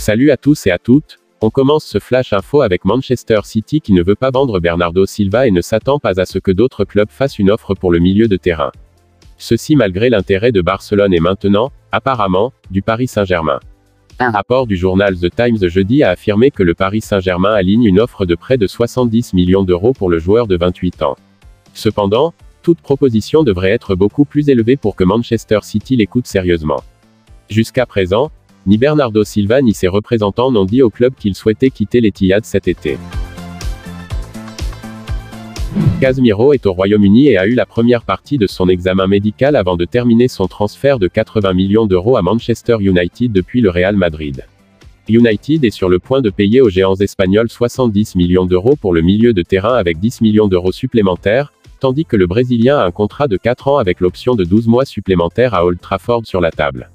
Salut à tous et à toutes. On commence ce flash info avec Manchester City qui ne veut pas vendre Bernardo Silva et ne s'attend pas à ce que d'autres clubs fassent une offre pour le milieu de terrain. Ceci malgré l'intérêt de Barcelone et maintenant, apparemment, du Paris Saint-Germain. Un rapport du journal The Times jeudi a affirmé que le Paris Saint-Germain aligne une offre de près de 70 millions d'euros pour le joueur de 28 ans. Cependant, toute proposition devrait être beaucoup plus élevée pour que Manchester City l'écoute sérieusement. Jusqu'à présent, ni Bernardo Silva ni ses représentants n'ont dit au club qu'ils souhaitaient quitter l'Etihad cet été. Casemiro est au Royaume-Uni et a eu la première partie de son examen médical avant de terminer son transfert de 80 millions d'euros à Manchester United depuis le Real Madrid. United est sur le point de payer aux géants espagnols 70 millions d'euros pour le milieu de terrain avec 10 millions d'euros supplémentaires, tandis que le Brésilien a un contrat de 4 ans avec l'option de 12 mois supplémentaires à Old Trafford sur la table.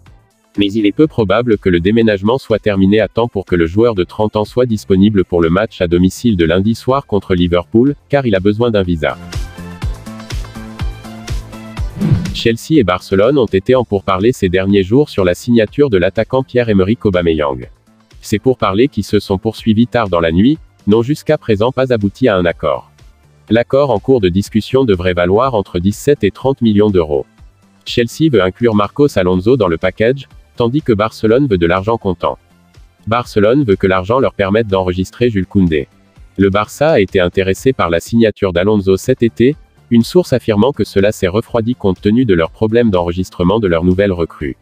Mais il est peu probable que le déménagement soit terminé à temps pour que le joueur de 30 ans soit disponible pour le match à domicile de lundi soir contre Liverpool, car il a besoin d'un visa. Chelsea et Barcelone ont été en pourparlers ces derniers jours sur la signature de l'attaquant Pierre-Emerick Aubameyang. Ces pourparlers qui se sont poursuivis tard dans la nuit, n'ont jusqu'à présent pas abouti à un accord. L'accord en cours de discussion devrait valoir entre 17 et 30 millions d'euros. Chelsea veut inclure Marcos Alonso dans le package, tandis que Barcelone veut de l'argent comptant. Barcelone veut que l'argent leur permette d'enregistrer Jules Koundé. Le Barça a été intéressé par la signature d'Alonso cet été, une source affirmant que cela s'est refroidi compte tenu de leurs problèmes d'enregistrement de leur nouvelle recrue.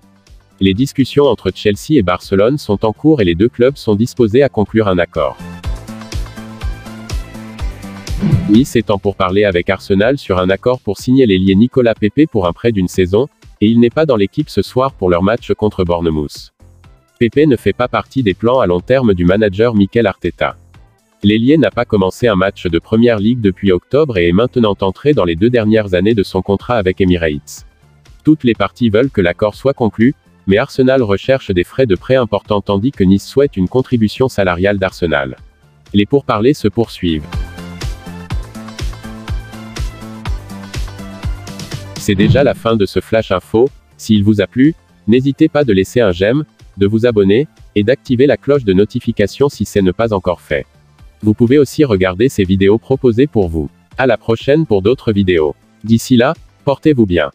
Les discussions entre Chelsea et Barcelone sont en cours et les deux clubs sont disposés à conclure un accord. Nice étant pour parler avec Arsenal sur un accord pour signer l'ailier Nicolas Pepe pour un prêt d'une saison, et il n'est pas dans l'équipe ce soir pour leur match contre Bournemouth. Pepe ne fait pas partie des plans à long terme du manager Mikel Arteta. L'ailier n'a pas commencé un match de première ligue depuis octobre et est maintenant entré dans les deux dernières années de son contrat avec Emirates. Toutes les parties veulent que l'accord soit conclu, mais Arsenal recherche des frais de prêt importants tandis que Nice souhaite une contribution salariale d'Arsenal. Les pourparlers se poursuivent. C'est déjà la fin de ce flash info, s'il vous a plu, n'hésitez pas de laisser un j'aime, de vous abonner, et d'activer la cloche de notification si ce n'est pas encore fait. Vous pouvez aussi regarder ces vidéos proposées pour vous. À la prochaine pour d'autres vidéos. D'ici là, portez-vous bien.